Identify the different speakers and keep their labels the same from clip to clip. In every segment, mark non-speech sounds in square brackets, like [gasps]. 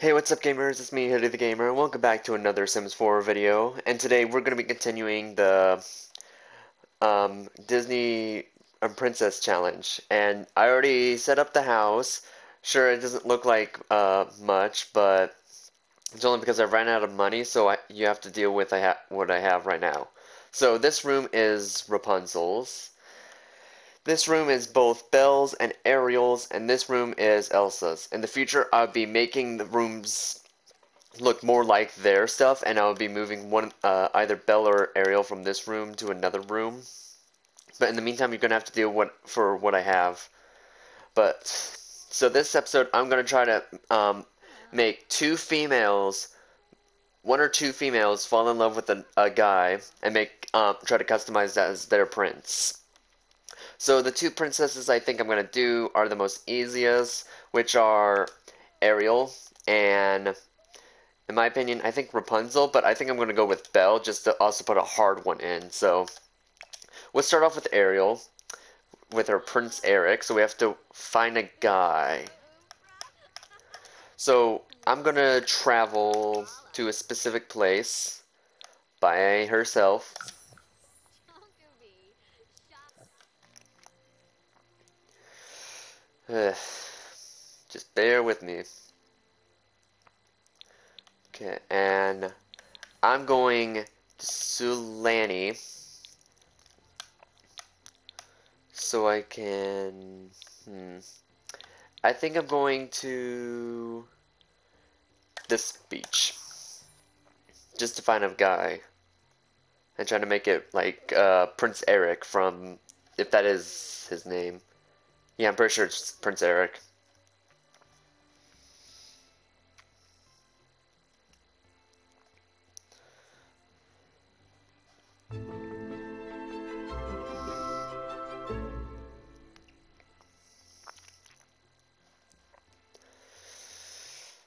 Speaker 1: Hey, what's up gamers? It's me, Hoodie the Gamer, and welcome back to another Sims 4 video. And today we're going to be continuing the um, Disney um, Princess Challenge. And I already set up the house. Sure, it doesn't look like uh, much, but it's only because I ran out of money, so I, you have to deal with I what I have right now. So this room is Rapunzel's. This room is both Belle's and Ariel's, and this room is Elsa's. In the future, I'll be making the rooms look more like their stuff, and I'll be moving one uh, either Belle or Ariel from this room to another room. But in the meantime, you're gonna have to deal what for what I have. But so this episode, I'm gonna try to um, make two females, one or two females, fall in love with a, a guy, and make um, try to customize that as their prince. So the two princesses I think I'm going to do are the most easiest, which are Ariel and, in my opinion, I think Rapunzel, but I think I'm going to go with Belle just to also put a hard one in. So we'll start off with Ariel, with her Prince Eric, so we have to find a guy. So I'm going to travel to a specific place by herself. [sighs] Just bear with me. Okay, and I'm going to Sulani so I can. Hmm. I think I'm going to this beach just to find a guy and trying to make it like uh, Prince Eric from, if that is his name. Yeah, I'm pretty sure it's Prince Eric.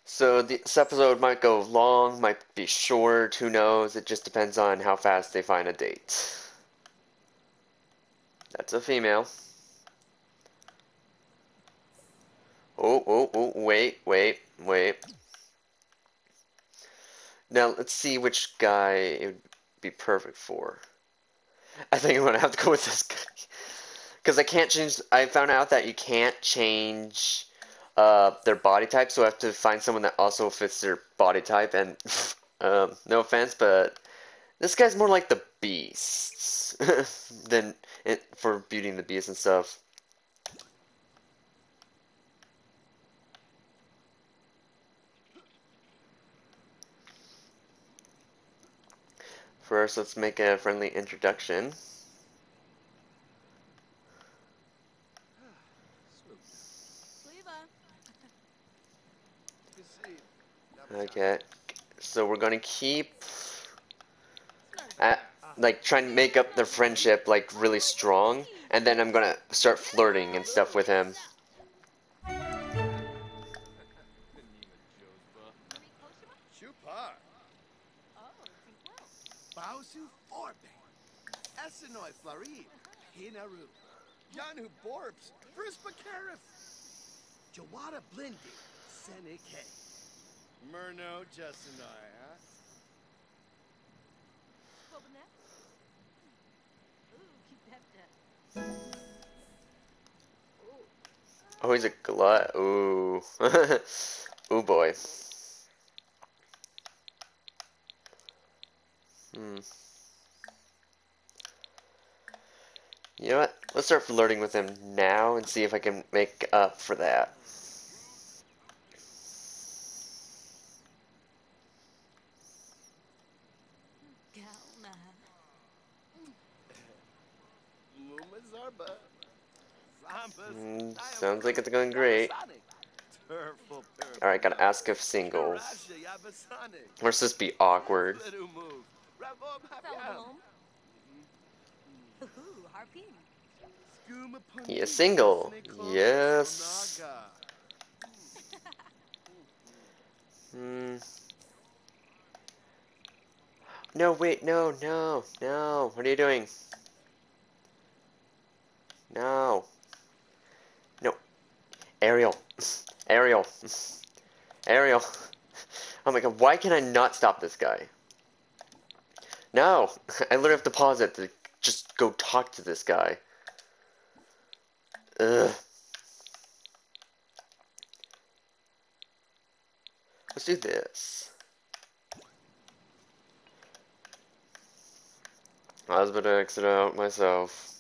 Speaker 1: So this episode might go long, might be short, who knows? It just depends on how fast they find a date. That's a female. Oh, oh, oh, wait, wait, wait. Now, let's see which guy it would be perfect for. I think I'm going to have to go with this guy. Because I can't change... I found out that you can't change uh, their body type, so I have to find someone that also fits their body type. And, [laughs] um, no offense, but this guy's more like the beasts [laughs] than it, for Beauty and the Beast and stuff. First, let's make a friendly introduction. Okay, so we're gonna keep at, like trying to make up the friendship like really strong, and then I'm gonna start flirting and stuff with him.
Speaker 2: Bausu Orbe, Essenoi Flari, Hinaru, Yanu Borbs, Brisbacarif, Jawada Blindi, Senike, Murno Jessenoi, huh?
Speaker 1: Oh, he's a glut. Ooh. [laughs] Ooh boy. Hmm. You know what? Let's start flirting with him now and see if I can make up for that. Mm, sounds like it's going great. Alright, gotta ask if single. Or this be awkward. He is single. Yes. Hmm. No, wait, no, no, no. What are you doing? No. No. Ariel. Ariel. Ariel. Oh my god, why can I not stop this guy? No! [laughs] I literally have to pause it to just go talk to this guy. Ugh. Let's do this. I was to exit out myself.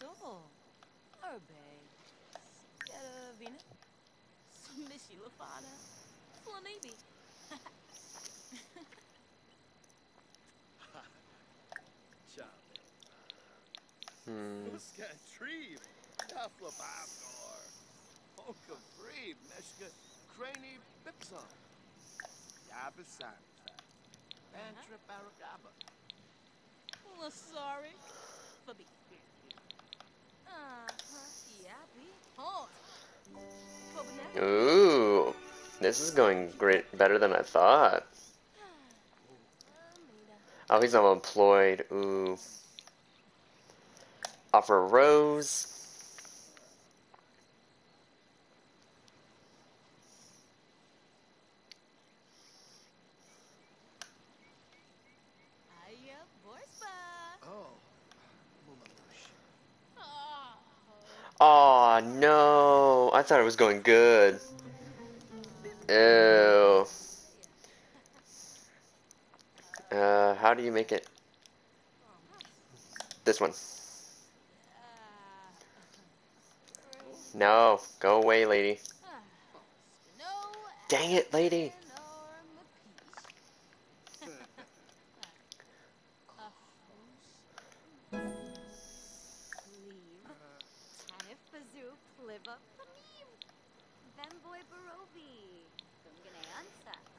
Speaker 3: So, Urbe. Scaravina. Smishy Lafana. Flanibi.
Speaker 2: Charlie.
Speaker 1: Hmm.
Speaker 2: Muska Treve. Tafla Babnor. Oka Free. Meshka Craney Bipson. Yabasanta. Bantra Baragaba.
Speaker 3: Well, sorry. Fabi. Uh-huh. Yeah, we. Horn. Kobaneka.
Speaker 1: Ooh. This is going great, better than I thought. Oh, he's unemployed. Ooh. Offer rose.
Speaker 3: Hiya, Borspa.
Speaker 2: Oh. Mulamush.
Speaker 3: Oh.
Speaker 1: Aw, no. I thought it was going good. Ew. Uh, how do you make it? This one. No, go away, lady. Dang it, lady.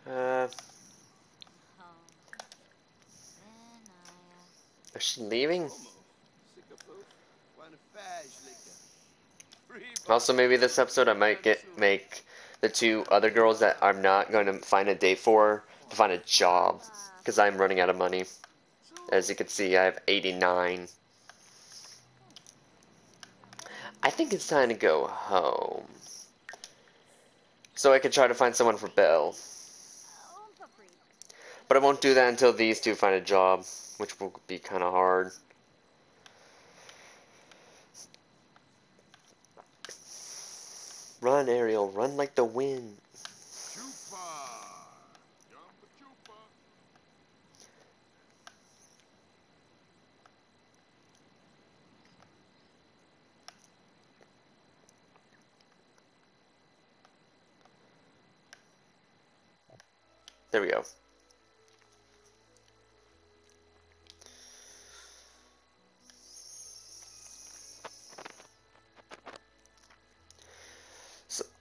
Speaker 1: Uh, is she leaving? Also, maybe this episode I might get make the two other girls that I'm not going to find a date for to find a job because I'm running out of money. As you can see, I have 89. I think it's time to go home. So I can try to find someone for Belle. But I won't do that until these two find a job, which will be kind of hard. Run, Ariel, run like the wind. There we go.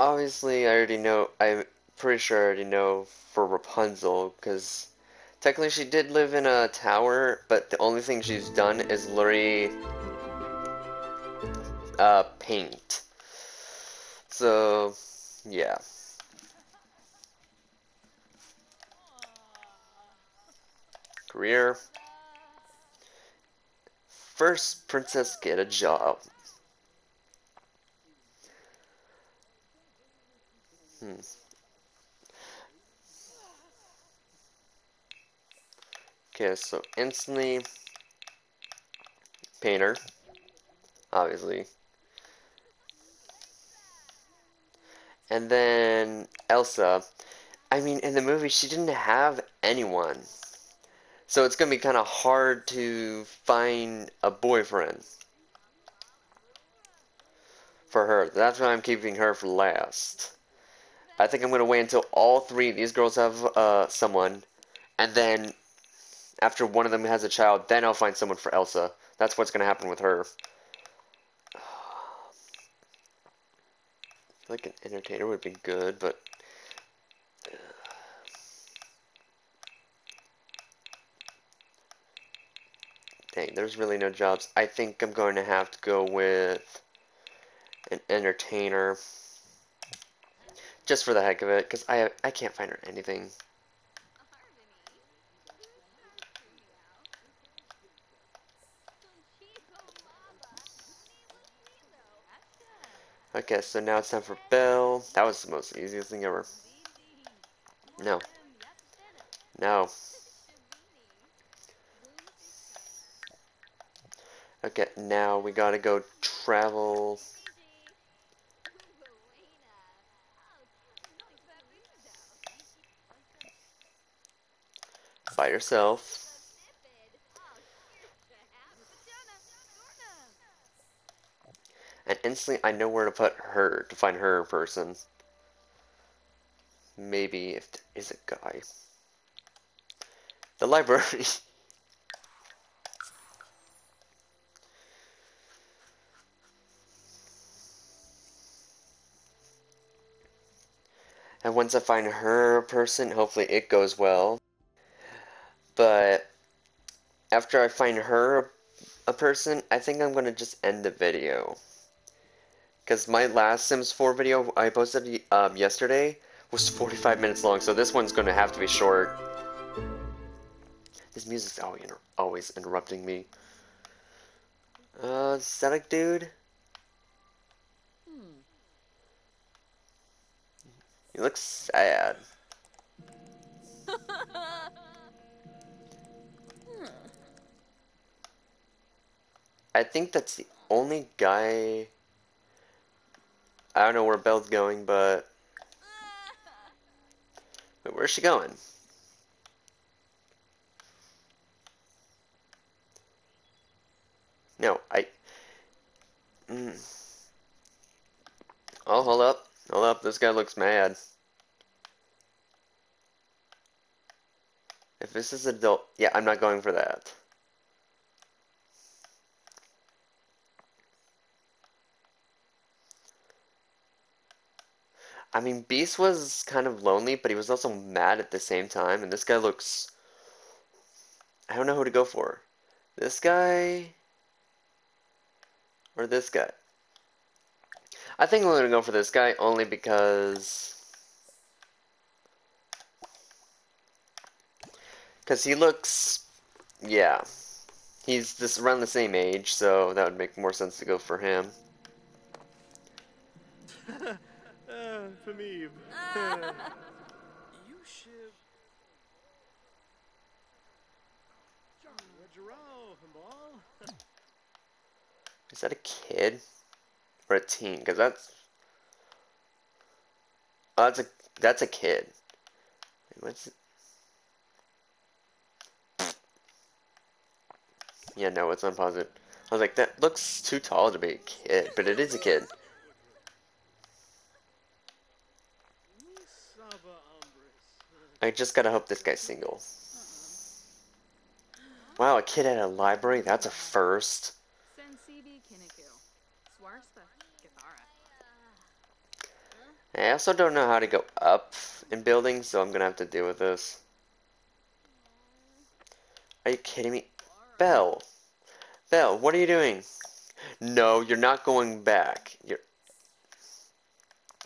Speaker 1: Obviously, I already know. I'm pretty sure I already know for Rapunzel because technically she did live in a tower, but the only thing she's done is literally uh, paint. So yeah. Career. First princess get a job. Hmm. Okay, so instantly painter, obviously. And then Elsa. I mean, in the movie, she didn't have anyone. So it's going to be kind of hard to find a boyfriend for her. That's why I'm keeping her for last. I think I'm going to wait until all three of these girls have uh, someone. And then after one of them has a child, then I'll find someone for Elsa. That's what's going to happen with her. [sighs] like an entertainer would be good, but [sighs] dang, there's really no jobs. I think I'm going to have to go with an entertainer. Just for the heck of it, because I I can't find her anything. Okay, so now it's time for Belle. That was the most easiest thing ever. No. No. Okay, now we gotta go travel. By yourself. And instantly I know where to put her, to find her person. Maybe if there is a guy. The library. [laughs] and once I find her person, hopefully it goes well. But after I find her a person, I think I'm gonna just end the video. Because my last Sims 4 video I posted um, yesterday was 45 minutes long, so this one's gonna have to be short. This music's always, inter always interrupting me. Uh, static dude?
Speaker 3: Hmm.
Speaker 1: You look sad. [laughs] I think that's the only guy. I don't know where Belle's going, but. Wait, where's she going? No, I. Mm. Oh, hold up. Hold up. This guy looks mad. If this is adult. Yeah, I'm not going for that. I mean, Beast was kind of lonely, but he was also mad at the same time, and this guy looks... I don't know who to go for. This guy... Or this guy. I think I'm going to go for this guy only because... Because he looks... Yeah. He's just around the same age, so that would make more sense to go for him. [laughs]
Speaker 2: uh, [laughs] Famib. you should. Jarrell.
Speaker 1: Is that a kid? Or a teen? Because that's... Oh, that's a, that's a kid. What's it? Yeah, no, it's unpositive. I was like, that looks too tall to be a kid, but it is a kid. I just gotta hope this guy's single. Wow, a kid at a library? That's a first. I also don't know how to go up in buildings, so I'm gonna have to deal with this. Are you kidding me? Belle! Belle, what are you doing? No, you're not going back. You're,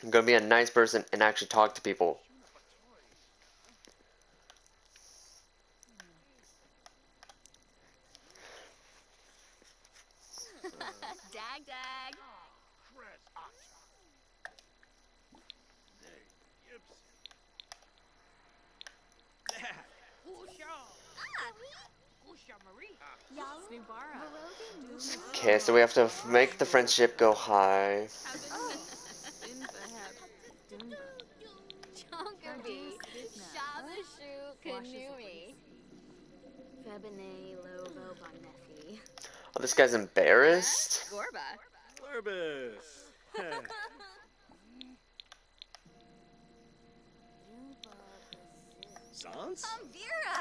Speaker 1: you're gonna be a nice person and actually talk to people. Okay, so we have to make the friendship go high.
Speaker 4: Infaheb. Dumba.
Speaker 3: Chonkerby. Shabashu Kanumi.
Speaker 4: Febine Lovo Bonefi.
Speaker 1: Oh, this guy's embarrassed?
Speaker 3: Gorba.
Speaker 2: Lurbus. Sans?
Speaker 3: Amvira.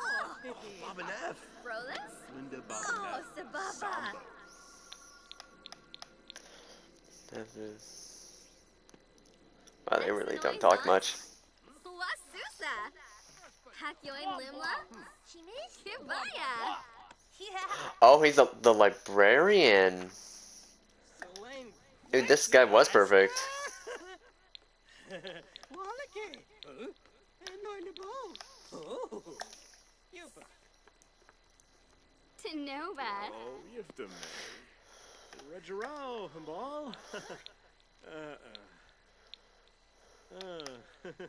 Speaker 2: Snowy?
Speaker 3: Oh,
Speaker 2: Bob and F.
Speaker 3: Rolis.
Speaker 2: Linda Bob
Speaker 3: Oh,
Speaker 2: and F.
Speaker 3: Sababa.
Speaker 2: Samba.
Speaker 1: That is- Wow, they really don't talk much.
Speaker 3: Wasusa. Hakyoin Limla. Kibaya. Yeah. [gasps]
Speaker 1: Oh, he's a, the librarian. Dude, this guy was perfect. [laughs]
Speaker 2: Walake. Huh? Anointed bowl. Oh. Yupa.
Speaker 3: To know bad.
Speaker 2: Oh, yifta me. Regerao, ball. [laughs] Uh-uh. Uh. [laughs]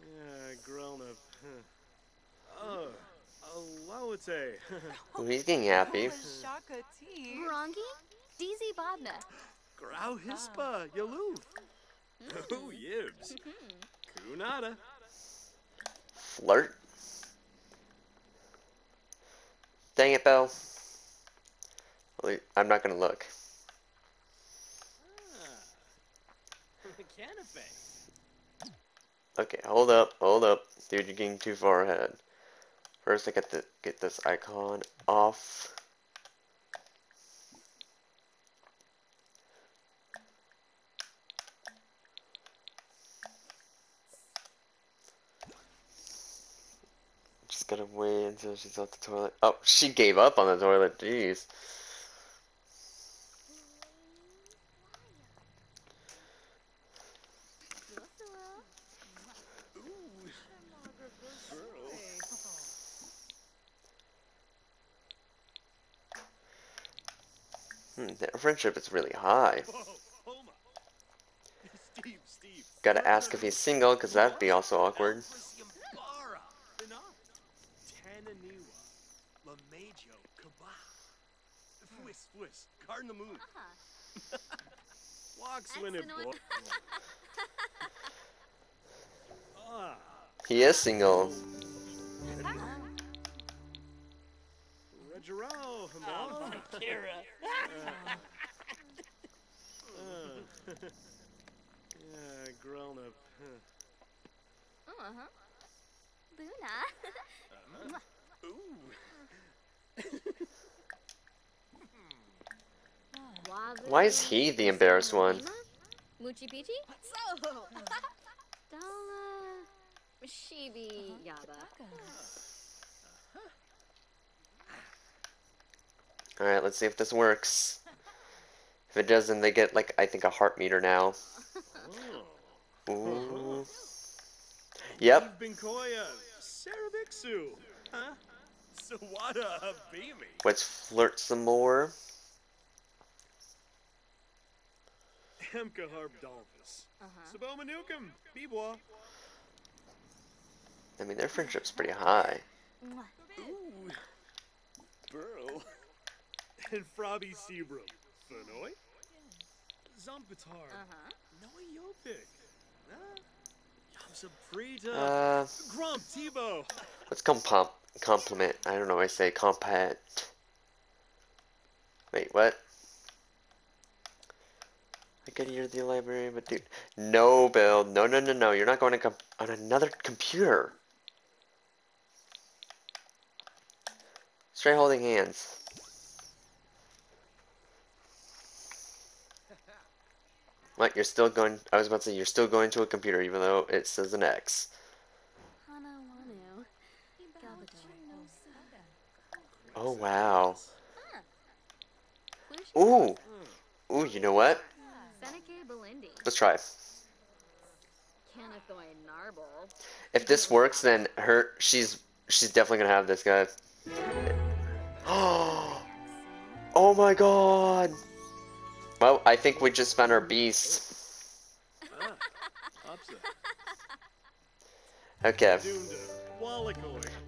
Speaker 2: Yeah, grown up. [laughs] Oh, alawate.
Speaker 1: Ooh, he's getting happy.
Speaker 5: Shaka tea.
Speaker 3: Vrongi? DZ Bodna.
Speaker 2: Grau hispa, yaloof. Oh, yibs. Kunada.
Speaker 1: Flirt. Dang it, Belle. Well, I'm not gonna look. Okay, hold up, hold up. Dude, you're getting too far ahead. First, I got to get this icon off. Gotta wait until she's off the toilet. Oh, she gave up on the toilet. Jeez. Hmm, their friendship is really high. Gotta ask if he's single, because that'd be also awkward.
Speaker 2: Fwis. Garden the moon. [laughs] Walks when it
Speaker 3: Excellent.
Speaker 2: Ah.
Speaker 1: He is single.
Speaker 2: Regerao. Oh, Kira. [laughs] [laughs] yeah, grown up.
Speaker 3: Uh-huh. Luna.
Speaker 2: Ooh.
Speaker 1: Why is he the embarrassed one?
Speaker 3: Muchi Pichi? So. Dala. Shibi Yaba.
Speaker 1: Alright, let's see if this works. If it doesn't, they get, like, I think a heart meter now.
Speaker 2: Oh.
Speaker 1: Ooh. Yep.
Speaker 2: Binkoya. Sarabixu. Huh? Sawada Habimi.
Speaker 1: Let's flirt some more.
Speaker 2: Hemka Harb Dolphus.
Speaker 3: Uh-huh.
Speaker 2: Sabomanukum. Bibwa.
Speaker 1: I mean, their friendship's pretty high.
Speaker 2: Ooh. Burrow. And Frobby Seabrook. Fenoy. Zumpitar.
Speaker 3: Uh-huh.
Speaker 2: Noy Yopik. Huh? Yamsa Prita.
Speaker 1: Uh,
Speaker 2: Grump Tebow.
Speaker 1: let's come pom- compliment. I don't know, I say compat. Wait, what? I could hear the library, but dude. No, Bill. No, no, no, no. You're not going to come on another computer. Straight holding hands. [laughs] What? You're still going? I was about to say you're still going to a computer, even though it says an X. Oh wow. Ooh. Ooh. You know what?
Speaker 3: Seneke
Speaker 1: Let's try.
Speaker 3: Canathoy
Speaker 1: If this works, then her she's she's definitely gonna have this guy. Oh. [gasps] Oh my god. Well, I think we just found our beast.
Speaker 2: Ah. [laughs]
Speaker 1: Okay.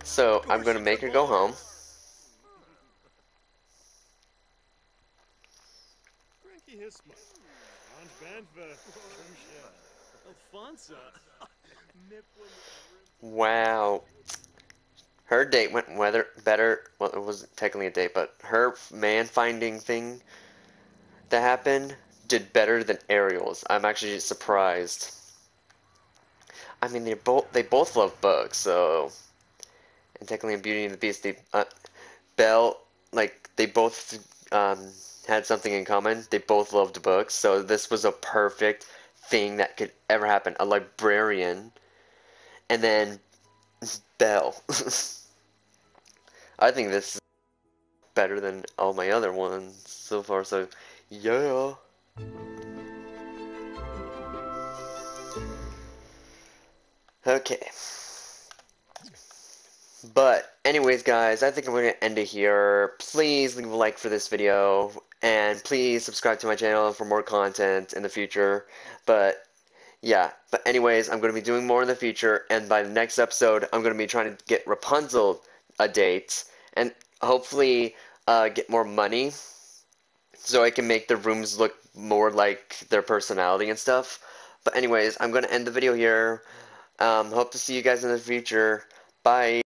Speaker 1: So I'm gonna make her go home. Wow. Her date went weather better. Well, it wasn't technically a date, but her man finding thing that happened did better than Ariel's. I'm actually surprised. I mean, they both they both love bugs, so and technically in Beauty and the Beast, they uh, Belle like they both um, had something in common. They both loved books, so this was a perfect thing that could ever happen. A librarian, and then Belle. [laughs] I think this is better than all my other ones so far. So yeah. Okay. But, anyways, guys, I think I'm going to end it here. Please leave a like for this video, and please subscribe to my channel for more content in the future. But, yeah. But, anyways, I'm going to be doing more in the future, and by the next episode, I'm going to be trying to get Rapunzel a date, and hopefully uh, get more money so I can make the rooms look more like their personality and stuff. But anyways, I'm going to end the video here. Um, hope to see you guys in the future. Bye.